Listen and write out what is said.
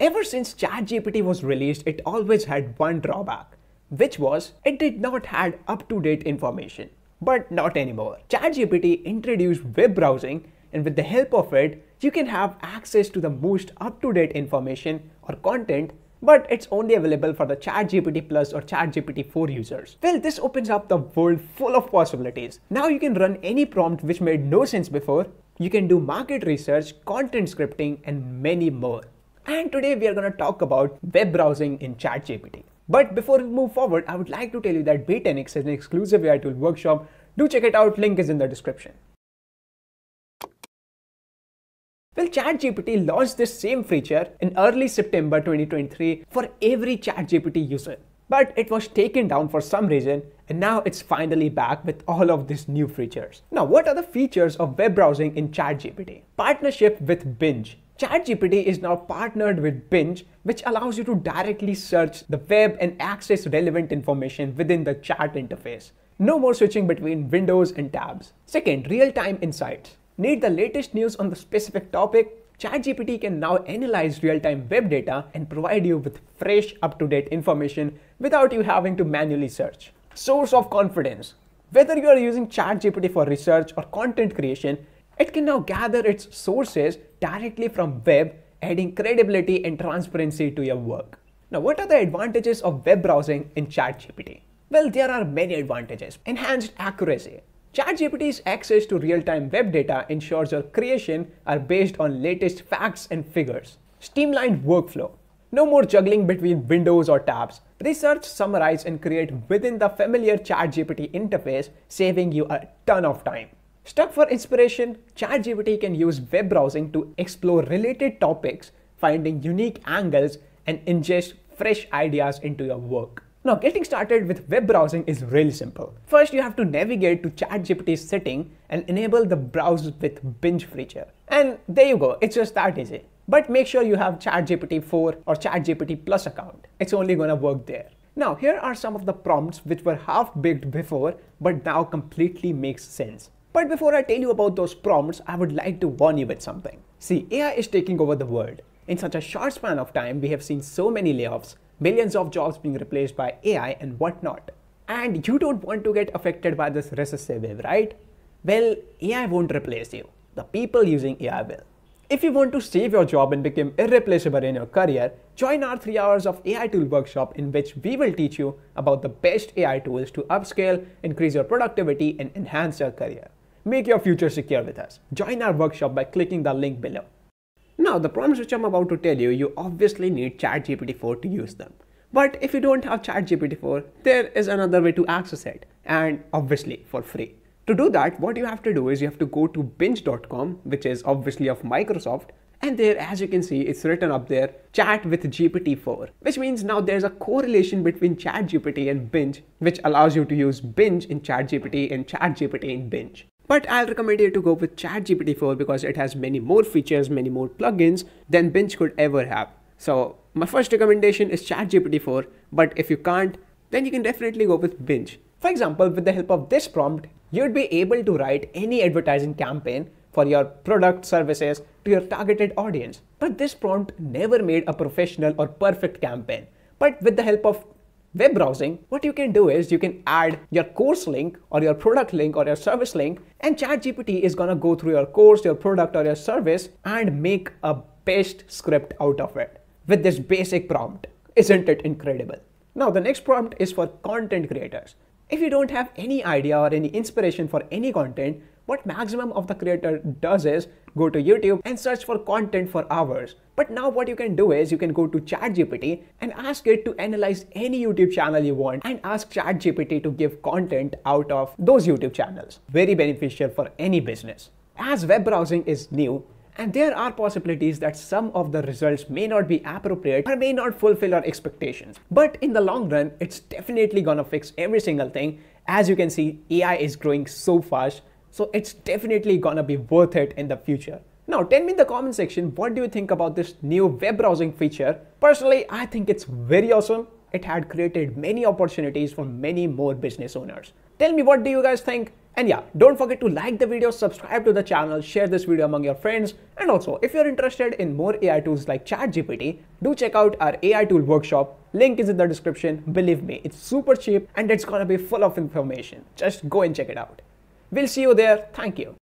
Ever since ChatGPT was released, it always had one drawback, which was it did not have up-to-date information. But not anymore. ChatGPT introduced web browsing and with the help of it, you can have access to the most up-to-date information or content but it's only available for the ChatGPT Plus or ChatGPT 4 users. Well, this opens up the world full of possibilities. Now you can run any prompt which made no sense before. You can do market research, content scripting, and many more. And today we are going to talk about web browsing in ChatGPT. But before we move forward, I would like to tell you that Be10x is an exclusive AI tool workshop. Do check it out, link is in the description. Well, ChatGPT launched this same feature in early September 2023 for every ChatGPT user. But it was taken down for some reason and now it's finally back with all of these new features. Now, what are the features of web browsing in ChatGPT? Partnership with Bing. ChatGPT is now partnered with Bing, which allows you to directly search the web and access relevant information within the chat interface. No more switching between windows and tabs. Second, real-time insights. Need the latest news on the specific topic? ChatGPT can now analyze real-time web data and provide you with fresh, up-to-date information without you having to manually search. Source of confidence. Whether you are using ChatGPT for research or content creation, it can now gather its sources directly from web, adding credibility and transparency to your work. Now, what are the advantages of web browsing in ChatGPT? Well, there are many advantages. Enhanced accuracy. ChatGPT's access to real-time web data ensures your creation are based on latest facts and figures. Streamlined workflow. No more juggling between windows or tabs. Research, summarize, and create within the familiar ChatGPT interface, saving you a ton of time. Stuck for inspiration, ChatGPT can use web browsing to explore related topics, finding unique angles, and ingest fresh ideas into your work. Now, getting started with web browsing is really simple. First, you have to navigate to ChatGPT's setting and enable the browse with Bing feature. And there you go, it's just that easy. But make sure you have ChatGPT 4 or ChatGPT Plus account. It's only gonna work there. Now, here are some of the prompts which were half-baked before, but now completely makes sense. But before I tell you about those prompts, I would like to warn you with something. See, AI is taking over the world. In such a short span of time, we have seen so many layoffs, millions of jobs being replaced by AI and whatnot. And you don't want to get affected by this recessive wave, right? Well, AI won't replace you. The people using AI will. If you want to save your job and become irreplaceable in your career, join our 3 hours of AI tool workshop in which we will teach you about the best AI tools to upscale, increase your productivity and enhance your career. Make your future secure with us. Join our workshop by clicking the link below. Now, the prompts which I'm about to tell you, you obviously need ChatGPT 4 to use them. But if you don't have ChatGPT 4, there is another way to access it, and obviously for free. To do that, what you have to do is you have to go to bing.com, which is obviously of Microsoft, and there, as you can see, it's written up there, chat with GPT-4, which means now there's a correlation between ChatGPT and Bing, which allows you to use Bing in ChatGPT and ChatGPT in Bing. But I'll recommend you to go with ChatGPT 4 because it has many more features, many more plugins than Bing could ever have. So my first recommendation is ChatGPT 4, but if you can't, then you can definitely go with Bing. For example, with the help of this prompt, you'd be able to write any advertising campaign for your product services to your targeted audience. But this prompt never made a professional or perfect campaign. But with the help of web browsing, what you can do is you can add your course link or your product link or your service link and ChatGPT is gonna go through your course, your product or your service and make a best script out of it with this basic prompt. Isn't it incredible? Now the next prompt is for content creators. If you don't have any idea or any inspiration for any content, what maximum of the creator does is go to YouTube and search for content for hours. But now what you can do is you can go to ChatGPT and ask it to analyze any YouTube channel you want and ask ChatGPT to give content out of those YouTube channels. Very beneficial for any business. As web browsing is new, and there are possibilities that some of the results may not be appropriate or may not fulfill our expectations. But in the long run, it's definitely gonna fix every single thing. As you can see, AI is growing so fast, so it's definitely gonna be worth it in the future. Now tell me in the comment section what do you think about this new web browsing feature. Personally, I think it's very awesome. It had created many opportunities for many more business owners. Tell me what do you guys think? And yeah, don't forget to like the video, subscribe to the channel, share this video among your friends. And also, if you're interested in more AI tools like ChatGPT, do check out our AI tool workshop. Link is in the description. Believe me, it's super cheap and it's gonna be full of information. Just go and check it out. We'll see you there. Thank you.